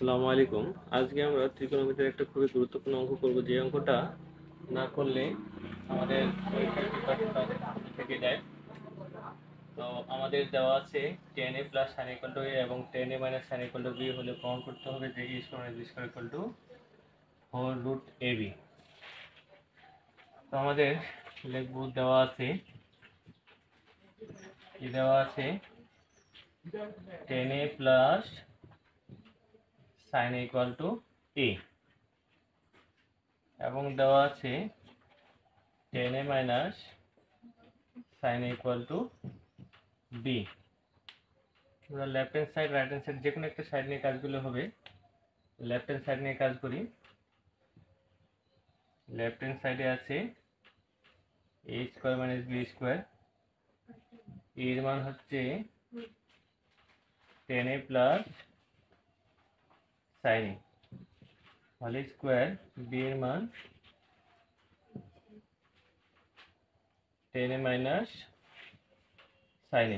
আসসালামু আলাইকুম। আজকে আমরা ত্রিকোণমিতির একটা খুবই গুরুত্বপূর্ণ অঙ্ক করব। যে অঙ্কটা না করলে আমাদের থেকে যায়। তো আমাদের দেওয়া আছে tan A plus sine equal to A এবং tan A minus sine equal to B হলে প্রমাণ করতে হবে যে E square B square equal to four root A B তো আমাদের লিখব দেওয়া আছে। কি দেওয়া আছে? Tan A plus sine equal to A এবং দেওয়া আছে tan A minus sine equal to B আমরা left hand side right hand side যে কোনো একটা সাইড নিয়ে কাজগুলো হবে। লেফট হ্যান্ড সাইড নিয়ে কাজ করি। লেফট হ্যান্ড সাইডে আছে A square minus B square এর মান হচ্ছে tan A plus sine. A whole square B এর মান টেন এ মাইনাস সাইন।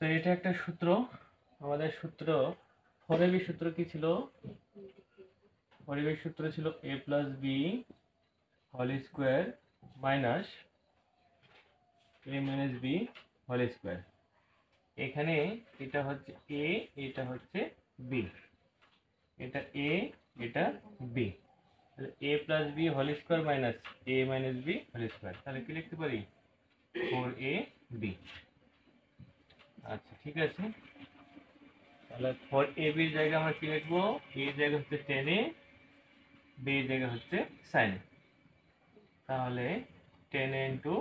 তো এটা একটা সূত্র। আমাদের সূত্র, ফরেবি সূত্র কি ছিল? ফরেবি সূত্র ছিল A plus B whole square minus A minus B whole square. এখানে এটা হচ্ছে এ, এটা হচ্ছে বি এটা এ এটা বি তাহলে A plus B whole square minus A minus B whole square তাহলে কি লিখতে পারি? ফোর এ বি আচ্ছা ঠিক আছে। তাহলে ফোর এ বির জায়গায় আমরা কি লিখব? এ জায়গা হচ্ছে টেন এ বি জায়গা হচ্ছে সাইন তাহলে টেন ইন্টু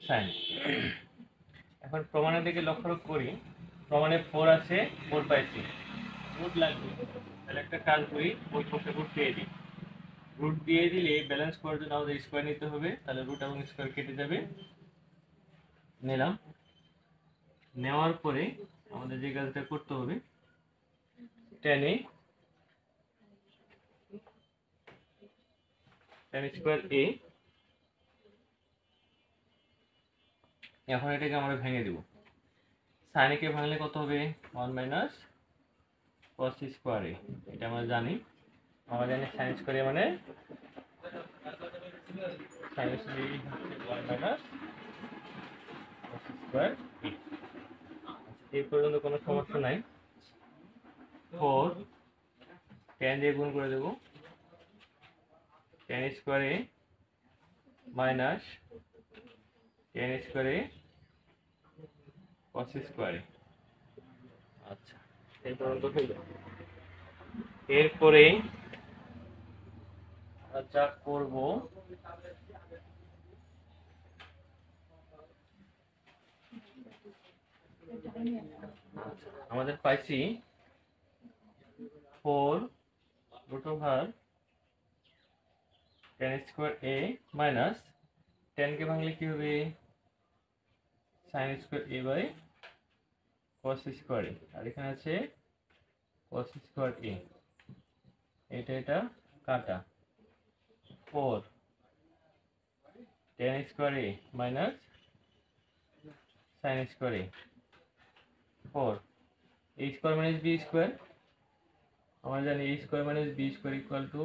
সাইন এখন প্রমাণের দিকে লক্ষ্য করি। প্রমাণে ফোর আছে ফোর পাইছি রুট লাগবে। তাহলে একটা কাজ করি, ওই ফোরটা রুট দিয়ে দিই। রুট দিয়ে দিলে ব্যালেন্স করার জন্য আমাদের স্কোয়ার নিতে হবে। তাহলে রুট এবং স্কোয়ার কেটে যাবে। নিলাম। নেওয়ার পরে আমাদের যে কাজটা করতে হবে টেনে টেন স্কোয়ার এ এখন এটাকে আমরা ভেঙে দেব। সাইনকে ভাঙলে কত হবে? ওয়ান মাইনাস কস স্কোয়ারে এটা আমরা জানি। আমরা জানি সাইন স্কোয়ারে মানে sine one minus cos square এই পর্যন্ত কোনো সমস্যা নাই। ফোর টেন দিয়ে গুণ করে দেবো। টেন স্কোয়ারে মাইনাস টেন স্কোয়ারে কস স্কোয়ারে আচ্ছা এই পর্যন্ত হইল এরপরে যা করব আমাদের পাইছি four root over tan square A minus টেনকে ভাঙলে কি হবে? Sine square A by cos square আর এখানে আছে কস স্কোয়ার এ এটা এটা কাটা। Four tan square A minus sine square A four A square minus B square আমরা জানি A square minus B square equal to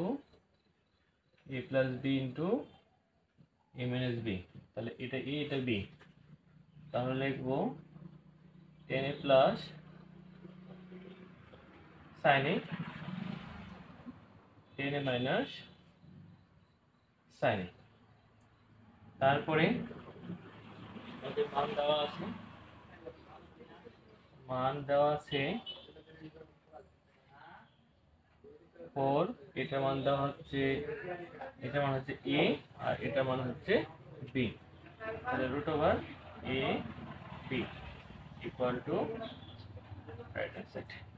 A plus B into A minus B তাহলে এটা A এটা B তাহলে লিখব tan A plus sine A tan A minus sine A তারপরে আমাদের মান দেওয়া আছে। মান দেওয়া আছে ফোর এটা মান দেওয়া হচ্ছে, এটা মান হচ্ছে এ আর এটা মান হচ্ছে B root over A B equal to right That's it.